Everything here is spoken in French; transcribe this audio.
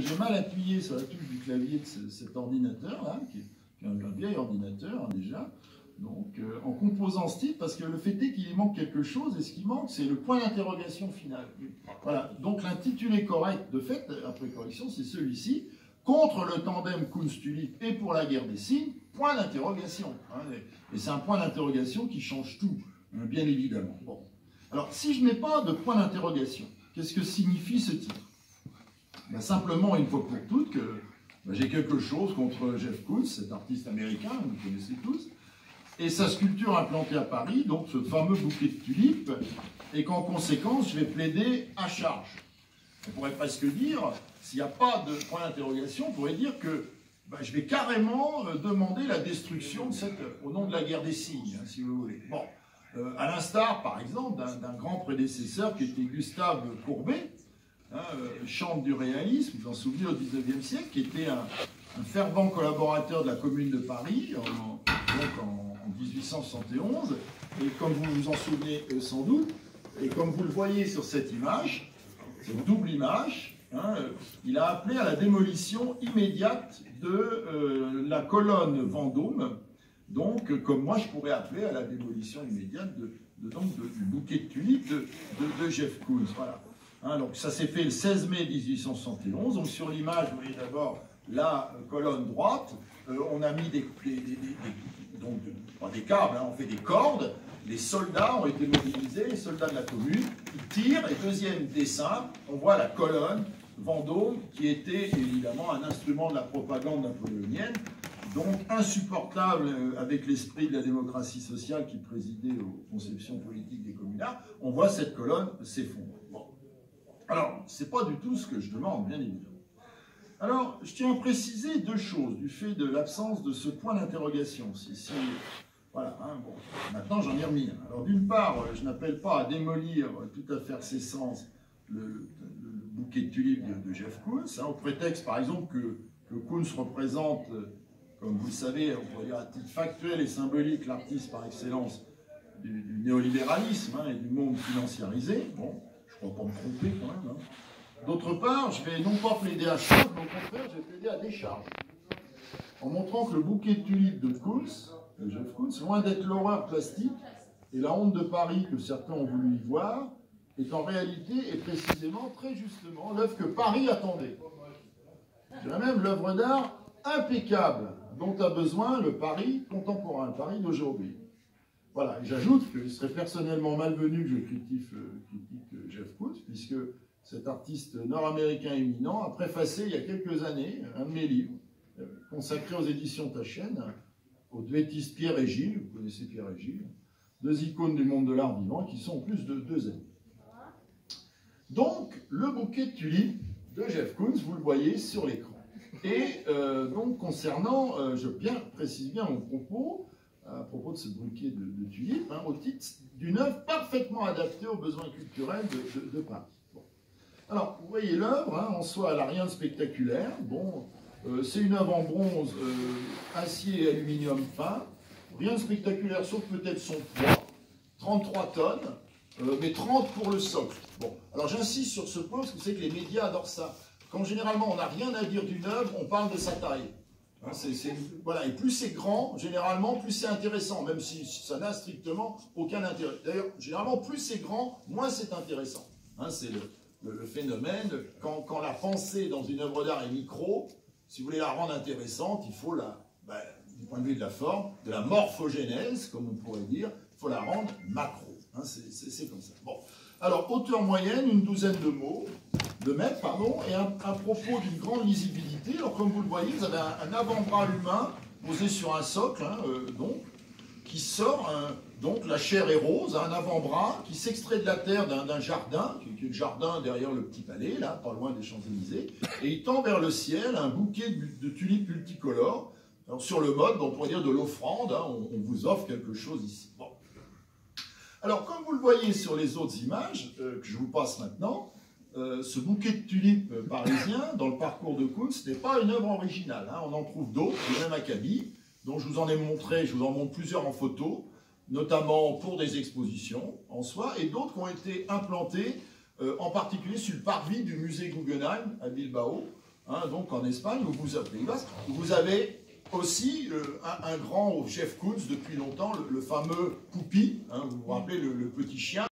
j'ai mal appuyé sur la touche du clavier de cet ordinateur-là, qui est un, vieil ordinateur hein, déjà. Donc, euh, en composant ce titre, parce que le fait est qu'il manque quelque chose, et ce qui manque, c'est le point d'interrogation final. Voilà. Donc, l'intitulé correct, de fait, après correction, c'est celui-ci. Contre le tandem Kunst-Tulip et pour la guerre des signes, point d'interrogation. Hein, et, c'est un point d'interrogation qui change tout, hein, bien évidemment. Bon. Alors, si je n'ai pas de point d'interrogation, qu'est-ce que signifie ce titre? Ben, Simplement, une fois pour toutes, que ben, j'ai quelque chose contre Jeff Koons, cet artiste américain, vous connaissez tous, et sa sculpture implantée à Paris, donc ce fameux bouquet de tulipes, et qu'en conséquence, je vais plaider à charge. On pourrait presque dire, s'il n'y a pas de point d'interrogation, on pourrait dire que ben, je vais carrément euh, demander la destruction de cette, au nom de la guerre des signes, hein, si vous voulez. Bon, euh, à l'instar, par exemple, d'un grand prédécesseur qui était Gustave Courbet, euh, du réalisme, vous vous en souvenez, au XIXe siècle, qui était un, fervent collaborateur de la Commune de Paris, en, donc en, 1871, et comme vous vous en souvenez euh, sans doute, et comme vous le voyez sur cette image, cette double image, hein, il a appelé à la démolition immédiate de la colonne Vendôme, donc, comme moi, je pourrais appeler à la démolition immédiate de, donc, du bouquet de tulipes de, Jeff Koons. Voilà. Hein, donc, ça s'est fait le 16 mai 1871. Donc, sur l'image, vous voyez d'abord la colonne droite. Euh, on a mis des, donc, des câbles, hein, on fait des cordes. Les soldats ont été mobilisés, les soldats de la commune. Ils tirent. Et deuxième dessin, on voit la colonne Vendôme, qui était évidemment un instrument de la propagande napoléonienne donc insupportable euh, avec l'esprit de la démocratie sociale qui présidait aux conceptions politiques des communards, on voit cette colonne s'effondrer. Alors, ce n'est pas du tout ce que je demande, bien évidemment. Alors, je tiens à préciser deux choses du fait de l'absence de ce point d'interrogation. Si, voilà, hein, bon. maintenant j'en ai remis. Alors, d'une part, je n'appelle pas à démolir tout à fait ses sens le, bouquet de tulipes de, Jeff Koons, hein, au prétexte, par exemple, que, que Koons représente comme vous le savez, on pourrait dire à titre factuel et symbolique, l'artiste par excellence du, néolibéralisme hein, et du monde financiarisé. Bon, me. Hein. D'autre part, je vais non pas plaider à charge, mais au contraire, je vais plaider à décharge. En montrant que le bouquet de tulipes de Koons, de Jeff loin d'être l'horreur plastique et la honte de Paris que certains ont voulu y voir, est en réalité et précisément, très justement, l'œuvre que Paris attendait. Je dirais même l'œuvre d'art impeccable dont a besoin le Paris contemporain, le Paris d'aujourd'hui. Voilà, j'ajoute que je serais personnellement malvenu que je critique, euh, euh, Jeff Koons, puisque cet artiste nord-américain éminent a préfacé il y a quelques années un de mes livres, euh, consacré aux éditions Tachen, aux duettistes Pierre et Gilles, vous connaissez Pierre et Gilles, deux icônes du monde de l'art vivant qui sont plus de deux amis. Donc, le bouquet de tulipes de Jeff Koons, vous le voyez sur l'écran. Et donc, concernant, je bien, précise bien mon propos, à propos de ce bouquet de, tulipes, hein, au titre d'une œuvre parfaitement adaptée aux besoins culturels de, Paris. Alors, vous voyez l'œuvre, hein, en soi, elle n'a rien de spectaculaire. Bon, euh, c'est une œuvre en bronze, acier et aluminium fin. Rien de spectaculaire, sauf peut-être son poids. 33 tonnes, mais 30 pour le socle. Bon, alors j'insiste sur ce point parce que vous savez que les médias adorent ça. Quand généralement on n'a rien à dire d'une œuvre, on parle de sa taille. Hein, voilà, et plus c'est grand, généralement, plus c'est intéressant, même si ça n'a strictement aucun intérêt. D'ailleurs, généralement, plus c'est grand, moins c'est intéressant. Hein, c'est le, phénomène, quand, quand, la pensée dans une œuvre d'art est micro, si vous voulez la rendre intéressante, il faut la, ben, du point de vue de la forme, de la morphogénèse, comme on pourrait dire, il faut la rendre macro. Hein, c'est comme ça. Bon. Alors, hauteur moyenne, une douzaine de mots, de mètres, pardon, et un, propos d'une grande lisibilité. Alors, comme vous le voyez, vous avez un, avant-bras humain posé sur un socle, hein, euh, donc, qui sort, donc la chair est rose, un avant-bras qui s'extrait de la terre d'un jardin, qui est le jardin derrière le petit palais, là, pas loin des Champs-Élysées, et il tend vers le ciel un bouquet de, tulipes multicolores. Alors, sur le mode, on pourrait dire de l'offrande, hein, on, vous offre quelque chose ici. Bon. Alors, comme vous le voyez sur les autres images, euh, que je vous passe maintenant, euh, ce bouquet de tulipes parisien, dans le parcours de ce n'est pas une œuvre originale. Hein. On en trouve d'autres, le même acabit, dont je vous en ai montré, je vous en montre plusieurs en photo, notamment pour des expositions en soi, et d'autres qui ont été implantés, euh, en particulier sur le parvis du musée Guggenheim à Bilbao, Hein, donc en Espagne, où vous, vous avez aussi euh, un, grand chef Koons depuis longtemps, le, fameux Poupi, hein, vous vous rappelez le petit chien